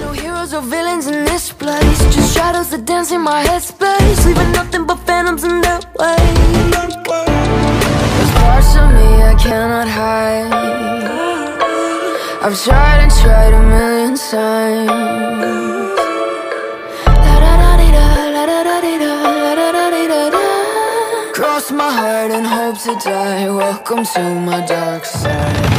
no heroes or villains in this place. Just shadows that dance in my headspace. Leaving nothing but phantoms in their way. There's parts of me I cannot hide. I've tried and tried a million times. Cross my heart and hope to die. Welcome to my dark side.